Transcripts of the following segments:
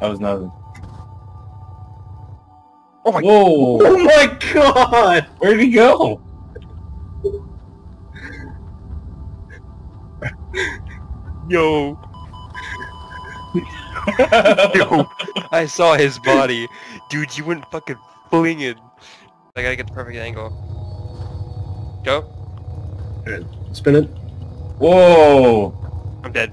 That was nothing. Oh my- Whoa! Oh my god! Where'd he go? Yo. Yo. I saw his body. Dude, you went fucking flinging. I gotta get the perfect angle. Go. Spin it. Whoa! I'm dead.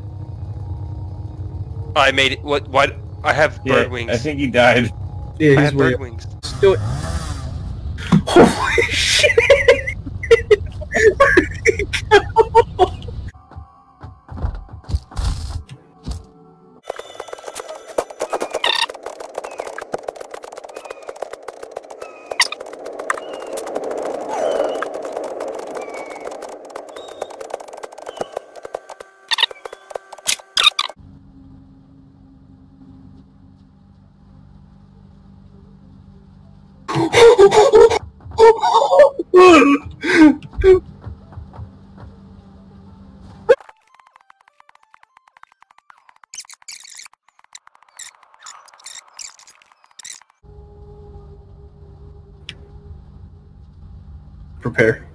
I made it. What? What? I have Yeah, bird wings. I think he died. Yeah, I he's have way bird up. wings. Do it. Holy shit! Prepare.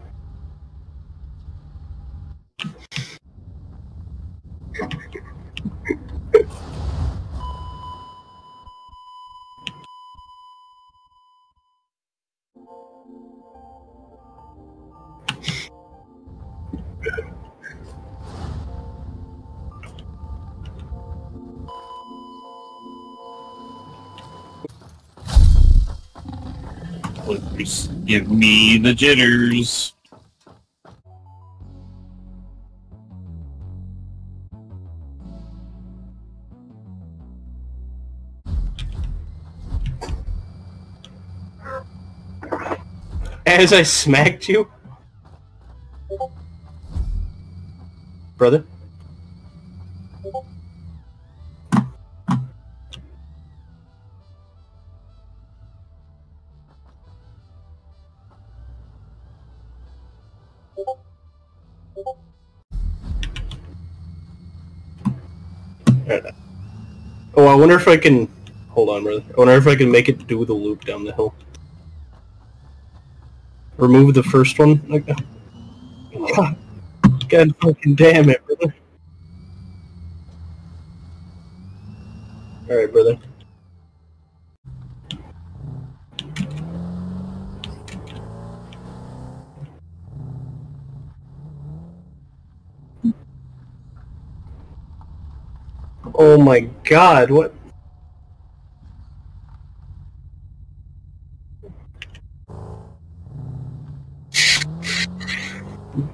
Please give me the jitters. As I smacked you? Brother? Alright. Oh, I wonder if I can... Hold on, brother. I wonder if I can make it do the loop down the hill. Remove the first one. Okay. Oh. God, God fucking damn it, brother. Alright, brother. Oh my god, what?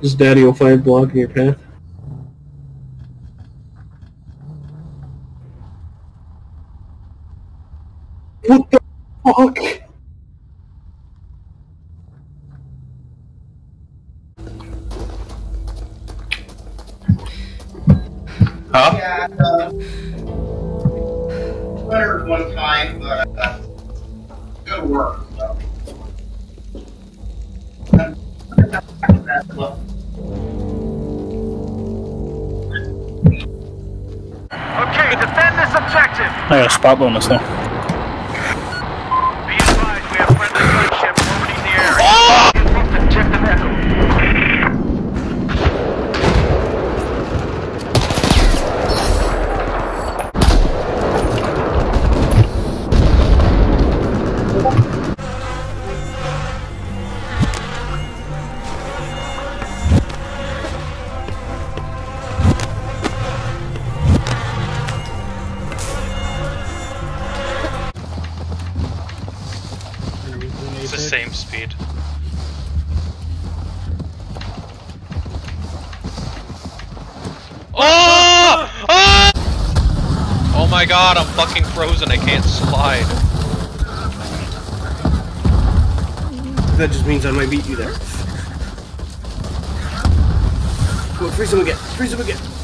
This daddy will find blocking your path. What the fuck? Huh? Yeah, one time, but uh, good work. So. Okay, defend this objective. I got a spot bonus though. Same speed. Oh! Oh! Oh my god, I'm fucking frozen. I can't slide. That just means I might beat you there. Come on, freeze him again. Freeze him again.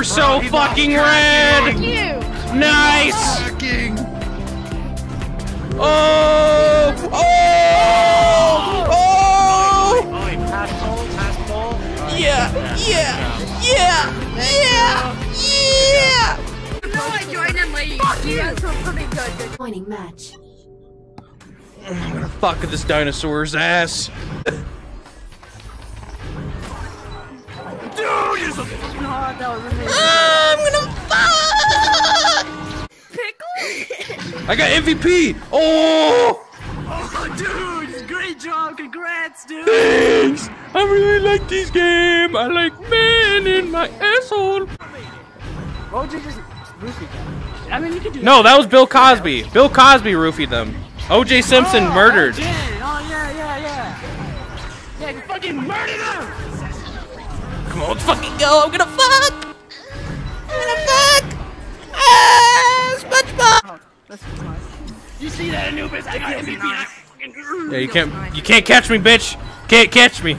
You're so fucking red! Nice! Oh! Oh! Oh! Yeah! Yeah! Yeah! Yeah! Yeah! No, I joined him late. Fuck you. Yeah, so pretty good. good. Joining match. I'm gonna fuck this dinosaur's ass. Ah, I'm gonna fuck! Pickle. I got MVP! Oh! Oh, dude, great job. Congrats, dude. Thanks! I really like this game! I like men in my asshole! OJ just roofied them. I mean, you could do No, that was Bill Cosby. Bill Cosby roofied them. O.J. Simpson Oh, murdered. OJ. Oh, yeah, yeah, yeah. Yeah, you fucking murdered him. Come on, let's fucking go. I'm gonna fuck. I'm gonna fuck. Ah, SpongeBob. Oh, that's nice. You see that, Anubis? I got MVP. I Yeah, you can't. You can't catch me, bitch. Can't catch me.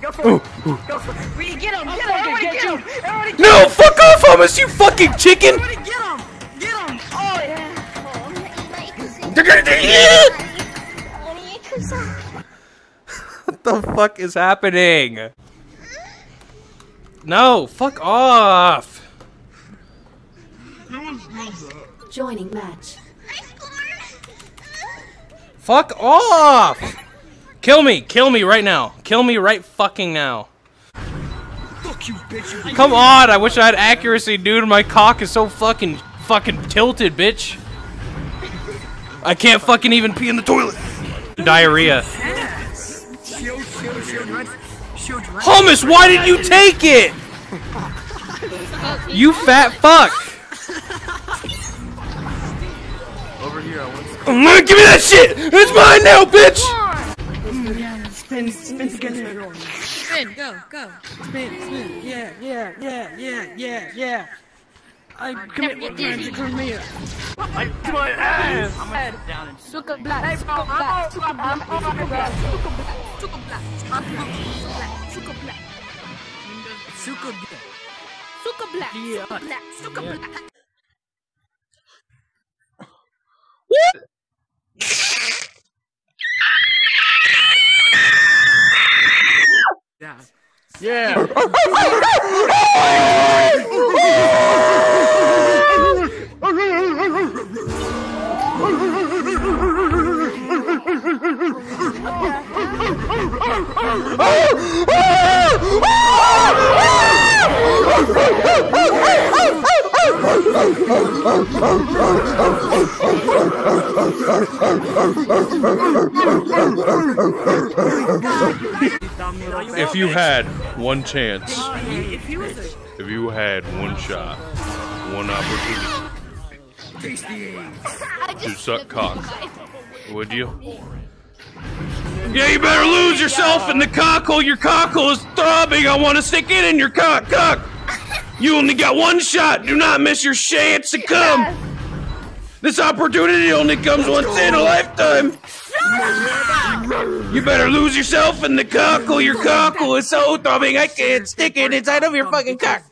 Go for it. Go for it. We get him. Get him. Everybody get him. Everybody get No, fuck off, Hummus. You fucking chicken. Everybody get him. Get him. Oh, yeah. What the fuck is happening? No, fuck off. Joining match. Fuck off. Kill me. Kill me right now. Kill me right fucking now. Come on, I wish I had accuracy, dude. My cock is so fucking fucking tilted, bitch. I can't fucking even pee in the toilet. Diarrhea. Hummus, why did you take it? You fat fuck. Over here, I want Mm, Give me that shit! It's mine now, bitch! Spin, spin together. Spin, go, go. Spin, spin. Yeah, yeah, yeah, yeah, yeah, yeah. I commit what crimes to Crimea. I to my ass. I'm gonna sit down and Suka black, suka black, suka black, suka black, suka black, suka black, suka black, suka black, Suka black. suka black, Yeah. suka black, suka black. Yeah. Yeah. If you had one chance, if you had one shot, one opportunity to suck cock, would you? Yeah, you better lose yourself in the cockle. Your cockle is throbbing. I want to stick it in your cock, cock. You only got one shot. Do not miss your chance to come. This opportunity only comes once in a lifetime. You better lose yourself in the cockle. Your cockle is so throbbing. I can't stick it inside of your fucking cock.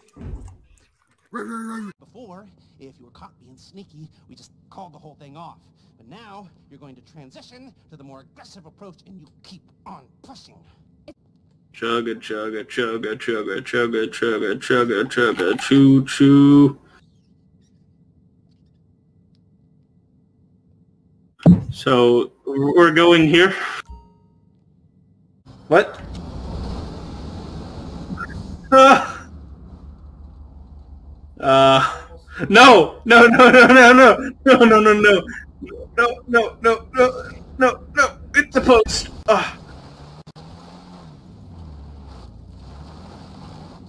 Before, if you were caught being sneaky, we just called the whole thing off. But now, you're going to transition to the more aggressive approach and you keep on pushing. Chugga chugga chugga chugga chugga chugga chugga chugga choo choo. So we're going here. What? Ah. Uh, no, no, no, no, no, no, no, no, no, no, no, no, no, no, no, no, it's the post. Ah.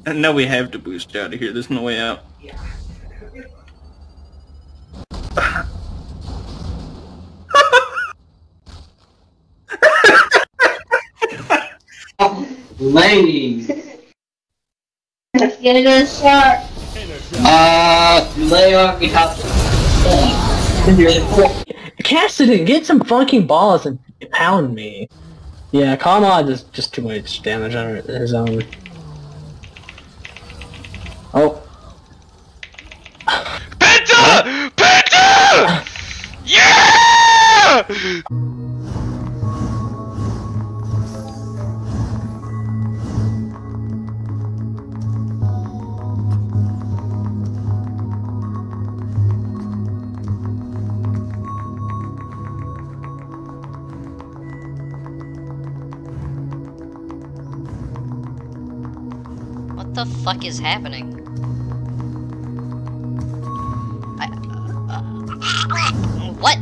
And now we have to boost out of here. There's no way out. Ladies. Let's get it in start. Uh, lay on me top. Cassidy, get some fucking balls and pound me. Yeah, Kamad does just too much damage on his own. Oh. Penta! Penta! Yeah! The fuck is happening? I, uh, what?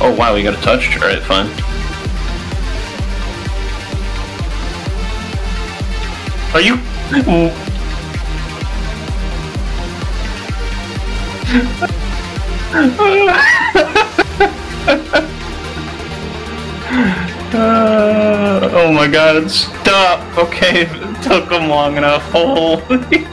Oh wow, we got a touch. All right, fine. Are you? Oh my god, stop! Okay, it took him long enough. Holy.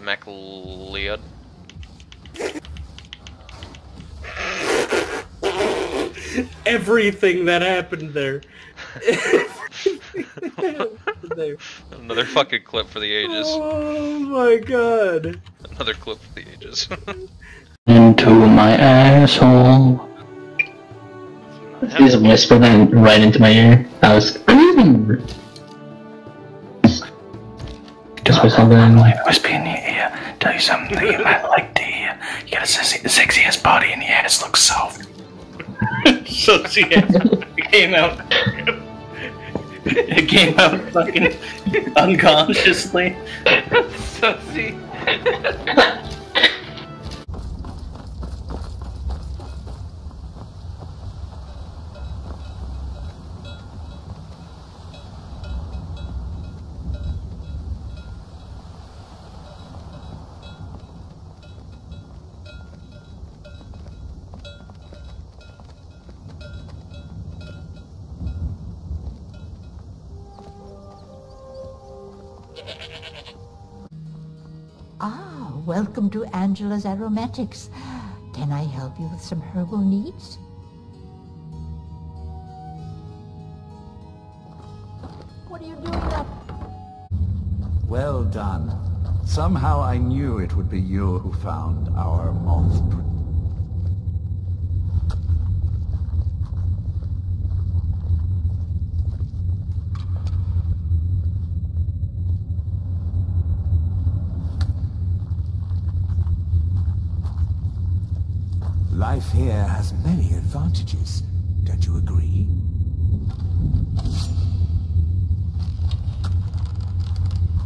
Mech Mechleod. Everything that happened there. Another fucking clip for the ages. Oh my god. Another clip for the ages. Into my asshole. He's whispering right into my ear. I was just for something. Whisper in your ear, tell you something that you might like to hear. You got a sexy, the sexiest body and your ass looks soft. so she it came out. It came out fucking unconsciously. so she. Welcome to Angeline's Aromatics. Can I help you with some herbal needs? What are you doing up? Well done. Somehow I knew it would be you who found our moth. Life here has many advantages. Don't you agree?